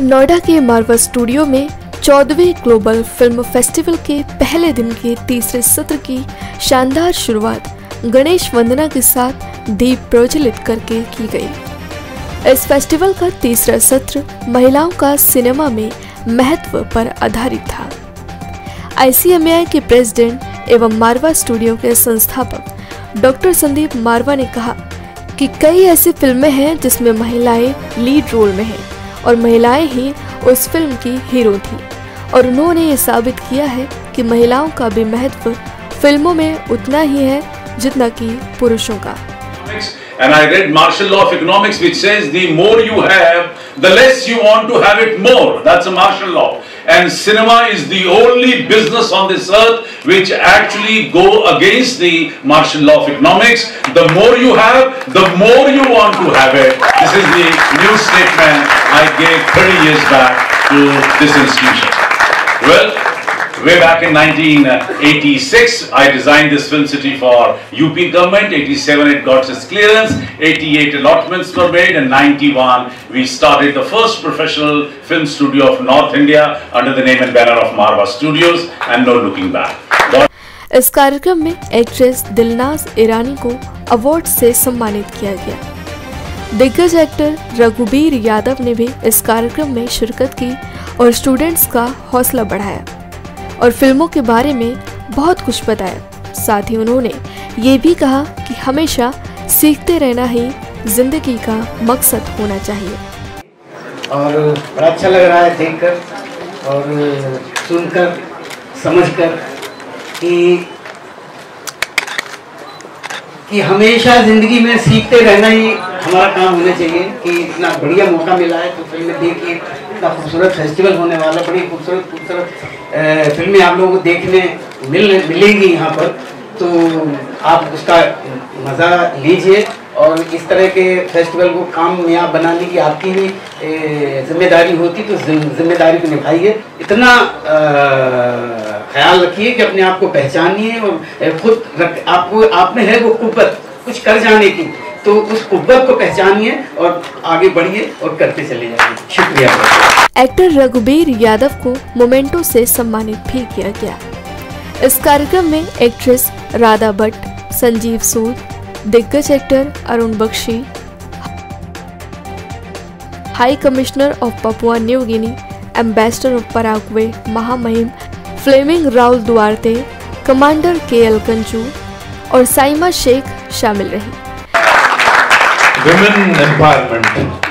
नोएडा के मारवा स्टूडियो में चौदहवें ग्लोबल फ़िल्म फेस्टिवल के पहले दिन के तीसरे सत्र की शानदार शुरुआत गणेश वंदना के साथ दीप प्रज्वलित करके की गई। इस फेस्टिवल का तीसरा सत्र महिलाओं का सिनेमा में महत्व पर आधारित था। आईसीएमआई के प्रेसिडेंट एवं मारवा स्टूडियो के संस्थापक डॉक्टर संदीप मारवा ने कहा कि कई ऐसी फ़िल्में हैं जिसमें महिलाएँ लीड रोल में हैं। और महिलाएँ ही उस फ़िल्म की हीरो थी और उन्होंने ये साबित किया है कि महिलाओं का भी महत्व फ़िल्मों में उतना ही है जितना कि पुरुषों का And I read martial law of economics which says the more you have, the less you want to have it more. That's a martial law. And cinema is the only business on this earth which actually go against the martial law of economics. The more you have, the more you want to have it. This is the new statement I gave 30 years back to this institution. Well, Way back in 1986, I designed this film city for UP government. 87 it got its clearance, 88 allotments were made, and 91 we started the first professional film studio of North India under the name and banner of Marva Studios, and no looking back. God इस कार्यक्रम में actress दिलनाज ईरानी को award से सम्मानित किया गया दिग्गज actor Raghubir Yadav ने भी इस कार्यक्रम में शिरकत की और स्टूडेंट्स का हौसला बढ़ाया और फ़िल्मों के बारे में बहुत कुछ बताया। साथ ही उन्होंने ये भी कहा कि हमेशा सीखते रहना ही ज़िंदगी का मकसद होना चाहिए। और बड़ा अच्छा लग रहा है देखकर और सुनकर, समझकर कि कि हमेशा ज़िंदगी में सीखते रहना ही हमारा काम होना चाहिए कि इतना बढ़िया मौका मिला है तो फ़िल्में देखिए, इतना खूबसूरत फेस्टिवल होने वाला, बड़ी खूबसूरत खूबसूरत फ़िल्में आप लोगों को देखने मिल मिलेंगी यहाँ पर। तो आप उसका मज़ा लीजिए और इस तरह के फेस्टिवल को कामयाब बनाने की आपकी भी ज़िम्मेदारी होती तो ज़िम्मेदारी को निभाइए। इतना ख्याल रखिए कि अपने आप को पहचानिए और खुद रख, आपको आप में है वो कुब्बत कुछ कर जाने की। तो उस कुब्बत को पहचानिए और आगे बढ़िए और करते चले जाइए। शुक्रिया। एक्टर रघुबीर यादव को मोमेंटो से सम्मानित भी किया गया। इस कार्यक्रम में एक्ट्रेस राधा भट्ट, संजीव सूद, दिग्गज actor Arun Bakshi, high commissioner of Papua New Guinea, ambassador of Paraguay महामहिम, Fleming Raul Duarte, commander K L Kanchu और साइमा शेख शामिल रही। वुमेन एम्पावरमेंट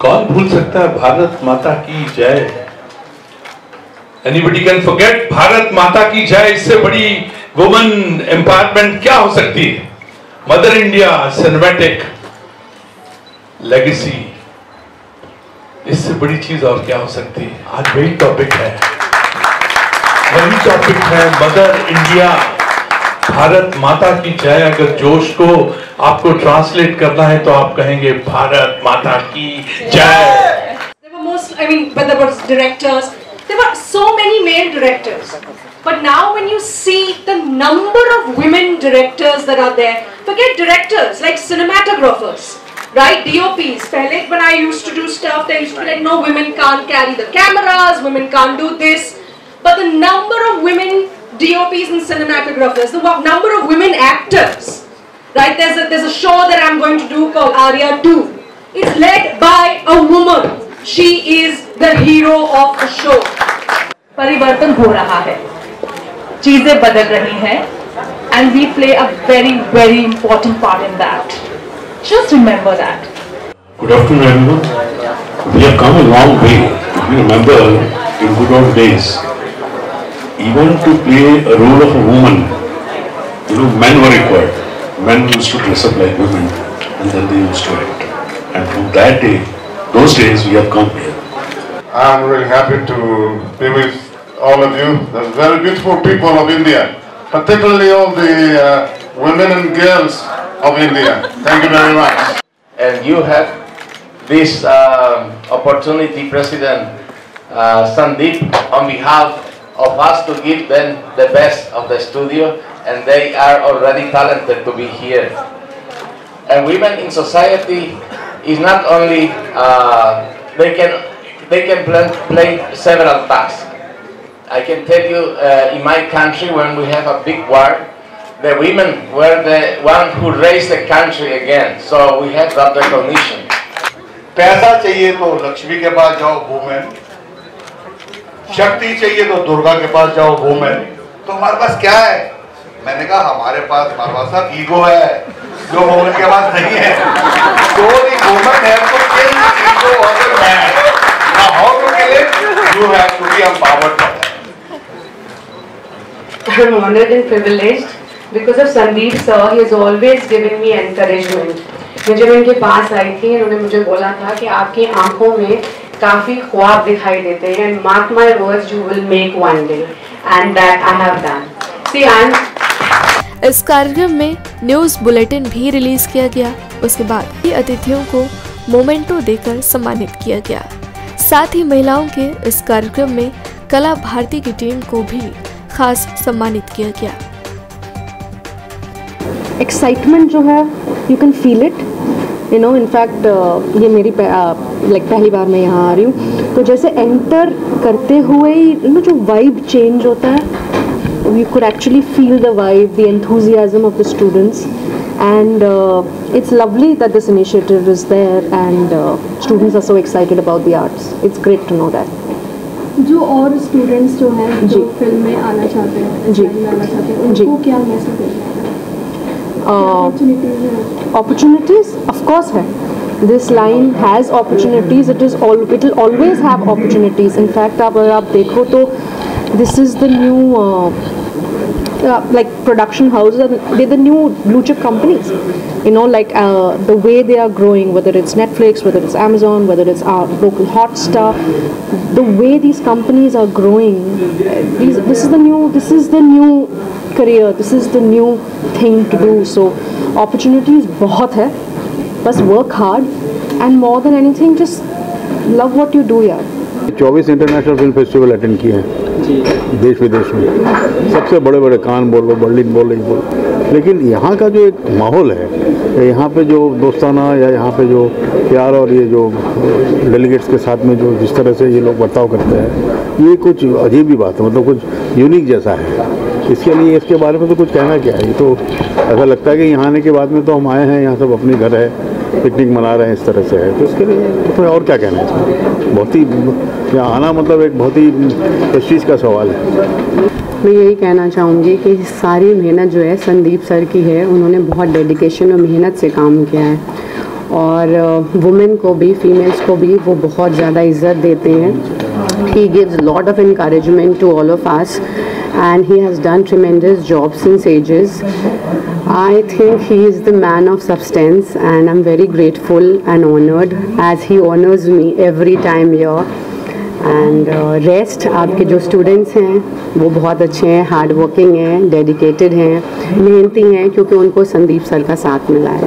कौन भूल सकता है भारत माता की जय? एनीबडी कैन फॉरगेट भारत माता की जय, इससे बड़ी वुमेन एम्पावरमेंट क्या हो सकती है? मदर इंडिया सिनेमैटिक लेगेसी इससे बड़ी चीज़ और क्या हो सकती है? आज वही टॉपिक है। वही टॉपिक है मदर इंडिया भारत माता की जय। अगर जोश को आपको ट्रांसलेट करना है तो आप कहेंगे भारत माता की जय most. There were so many male directors. But now when you see the number of women directors that are there, forget directors, like cinematographers, right? DOPs. Pehle, when I used to do stuff, they used to be like, no, women can't carry the cameras, women can't do this. But the number of women DOPs and cinematographers, the number of women actors, right? There's a, there's a show that I'm going to do called Arya 2. It's led by a woman. She is the hero of the show. परिवर्तन हो रहा है चीजें बदल रही हैं and we play a very very important part in that just remember that Good afternoon, everyone. We have come a long way. If you remember, in good old days, even to play a role of a woman, you know, men were required. Men used to dress up like women, and then they used to act. And from that day, those days, we have come here. I'm really happy to be with all of you, the very beautiful people of India, particularly all the uh, women and girls of India. Thank you very much. and you have this uh, opportunity, President uh, Sandeep, on behalf of us to give them the best of the studio, and they are already talented to be here. And women in society is not only uh, they can they can play, play several tasks. I can tell you uh, in my country when we have a big war, the women were the one who raised the country again. So we have that recognition. पैसा चाहिए तो लक्ष्मी के पास जाओ women शक्ति चाहिए तो दुर्गा के पास जाओ वुमेन तो हमारे पास क्या है मैंने कहा, हमारे पास हमारे साहब ईगो है, जो वुमेन के पास नहीं है तो वुमेन है तो ego kill it? You have to be empowered for. I'm honored and privileged because of Sandeep sir. He has always given me encouragement. मैं जब इनके पास आई थी इन्होंने मुझे बोला था कि आपकी आँखों में काफ़ी ख्वाब दिखाई देते हैं and mark my words you will make one day and that I have done see I इस कार्यक्रम में न्यूज़ बुलेटिन भी रिलीज़ किया गया। उसके बाद ही अतिथियों को मोमेंटो देकर सम्मानित किया गया। साथ ही महिलाओं के इस कार्यक्रम में कला भारती की टीम को भी खास सम्मानित किया गया। एक्साइटमेंट जो है you can feel it you know in fact ये मेरी लाइक uh, पहली बार मैं यहाँ आ रही हूँ। तो जैसे एंटर करते हुए ही यू नो जो वाइब चेंज होता है you could actually feel the vibe the enthusiasm of the students and uh, it's lovely that this initiative is there and uh, students are so excited about the arts it's great to know that जो और students जो हैं जो film में आना चाहते हैं जी में आना चाहते हैं उनको क्या मैसेज देना opportunities of course hai this line has opportunities it is all it will always have opportunities in fact अगर आप देखो तो this is the new uh, uh, like production houses they're the new blue chip companies you know like uh, the way they are growing whether it's netflix whether it's amazon whether it's our local hotstar the way these companies are growing these, this is the new this is the new career this is the new thing to do so opportunities बहुत है बस work hard and more than anything just love what you do यार 24 international film festival attend किए हैं देश विदेश में। सबसे बड़े बड़े कान बोलो बर्लिन बोल रही बोल। लेकिन यहाँ का जो एक माहौल है, यहाँ पे जो दोस्ताना या यहाँ पे जो प्यार और ये जो डेलीगेट्स के साथ में जो जिस तरह से ये लोग बर्ताव करते हैं, ये कुछ अजीब ही बात है मतलब कुछ यूनिक जैसा है। इसके लिए, इसके बारे में तो कुछ कहना क्या है? ये तो ऐसा लगता है कि यहाँ आने के बाद में तो हम आए हैं, यहाँ सब अपने घर है पिकनिक मना रहे हैं इस तरह से है। तो इसके लिए तो और क्या कहना है? बहुत ही, यहाँ आना मतलब एक बहुत ही प्रेस्टीज का सवाल है। मैं यही कहना चाहूँगी कि सारी मेहनत जो है संदीप सर की है, उन्होंने बहुत डेडिकेशन और मेहनत से काम किया है। और वुमेन को भी फीमेल्स को भी वो बहुत ज़्यादा इज़्ज़त देते हैं। He gives lot of encouragement to all of us and he has done tremendous job since ages. I think he is the man of substance and I'm very grateful and honored as he honors me every time here. And rest आपके जो students हैं वो बहुत अच्छे हैं hard working हैं dedicated हैं मेहनती हैं क्योंकि उनको संदीप सर का साथ मिला है